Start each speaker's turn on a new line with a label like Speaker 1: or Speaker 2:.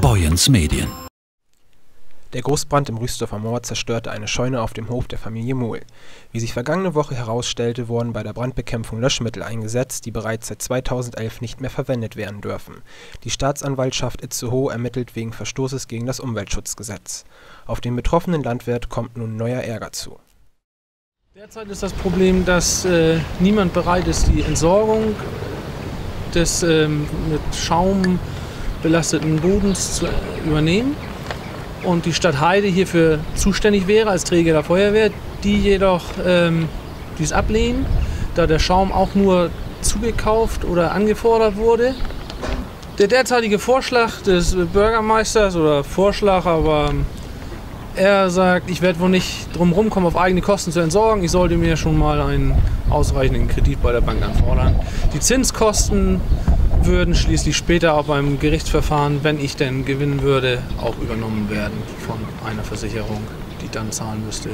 Speaker 1: Boyens Medien.
Speaker 2: Der Großbrand im Rüstorfer Moor zerstörte eine Scheune auf dem Hof der Familie Mohl. Wie sich vergangene Woche herausstellte, wurden bei der Brandbekämpfung Löschmittel eingesetzt, die bereits seit 2011 nicht mehr verwendet werden dürfen. Die Staatsanwaltschaft Itzehoe ermittelt wegen Verstoßes gegen das Umweltschutzgesetz. Auf den betroffenen Landwirt kommt nun neuer Ärger zu.
Speaker 3: Derzeit ist das Problem, dass äh, niemand bereit ist, die Entsorgung des ähm, mit Schaum belasteten Bodens zu übernehmen und die Stadt Heide hierfür zuständig wäre als Träger der Feuerwehr, die jedoch ähm, dies ablehnen, da der Schaum auch nur zugekauft oder angefordert wurde. Der derzeitige Vorschlag des Bürgermeisters oder Vorschlag, aber er sagt, ich werde wohl nicht drum rumkommen, auf eigene Kosten zu entsorgen. Ich sollte mir schon mal einen ausreichenden Kredit bei der Bank anfordern. Die Zinskosten würden schließlich später auch beim Gerichtsverfahren, wenn ich denn gewinnen würde, auch übernommen werden von einer Versicherung, die dann zahlen müsste.